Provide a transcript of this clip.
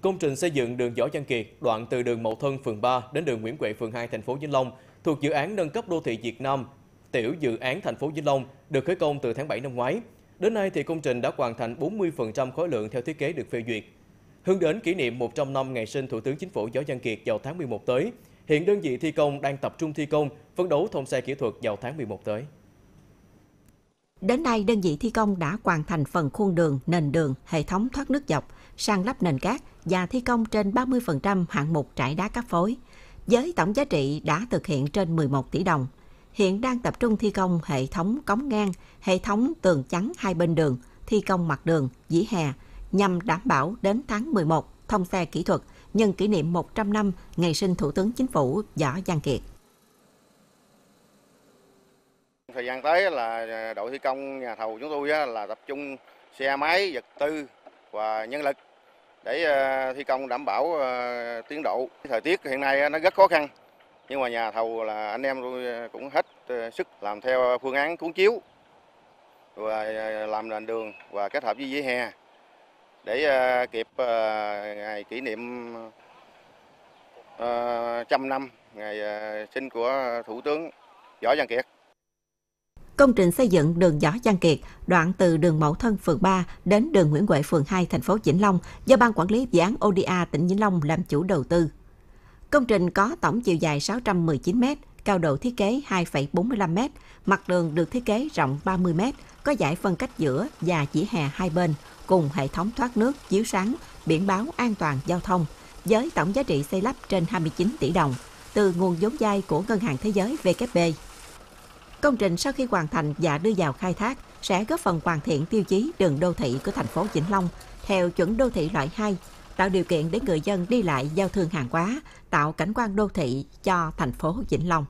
Công trình xây dựng đường Võ Văn Kiệt, đoạn từ đường Mậu Thân, phường 3 đến đường Nguyễn Huệ, phường 2, thành phố Vĩnh Long, thuộc dự án nâng cấp đô thị Việt Nam, tiểu dự án thành phố Vĩnh Long, được khởi công từ tháng 7 năm ngoái. Đến nay thì công trình đã hoàn thành 40% khối lượng theo thiết kế được phê duyệt. Hướng đến kỷ niệm 100 năm ngày sinh Thủ tướng Chính phủ Võ Văn Kiệt vào tháng 11 tới, hiện đơn vị thi công đang tập trung thi công, phấn đấu thông xe kỹ thuật vào tháng 11 tới. Đến nay, đơn vị thi công đã hoàn thành phần khuôn đường, nền đường, hệ thống thoát nước dọc, sang lắp nền cát và thi công trên 30% hạng mục trải đá cát phối. Với tổng giá trị đã thực hiện trên 11 tỷ đồng. Hiện đang tập trung thi công hệ thống cống ngang, hệ thống tường chắn hai bên đường, thi công mặt đường, dĩ hè, nhằm đảm bảo đến tháng 11 thông xe kỹ thuật nhân kỷ niệm 100 năm ngày sinh Thủ tướng Chính phủ Võ Văn Kiệt. Thời gian tới là ờ, đội thi công nhà thầu chúng tôi là tập trung xe máy, vật tư và nhân lực để ờ, thi công đảm bảo ờ, tiến độ. Thời tiết hiện nay nó rất khó khăn, nhưng mà nhà thầu là anh em tôi cũng hết sức làm theo phương án cuốn chiếu và làm nền đường và kết hợp với vỉa hè để kịp ngày kỷ niệm trăm năm ngày sinh của Thủ tướng Võ Văn Kiệt. Công trình xây dựng đường Võ Văn Kiệt, đoạn từ đường Mậu Thân phường 3 đến đường Nguyễn Huệ phường 2 thành phố Vĩnh Long do Ban Quản lý dự án ODA tỉnh Vĩnh Long làm chủ đầu tư. Công trình có tổng chiều dài 619 m, cao độ thiết kế 2,45 m, mặt đường được thiết kế rộng 30 m, có giải phân cách giữa và chỉ hè hai bên, cùng hệ thống thoát nước, chiếu sáng, biển báo an toàn giao thông, với tổng giá trị xây lắp trên 29 tỷ đồng, từ nguồn vốn vay của Ngân hàng Thế giới WB Công trình sau khi hoàn thành và đưa vào khai thác sẽ góp phần hoàn thiện tiêu chí đường đô thị của thành phố Vĩnh Long theo chuẩn đô thị loại 2, tạo điều kiện để người dân đi lại giao thương hàng hóa, tạo cảnh quan đô thị cho thành phố Vĩnh Long.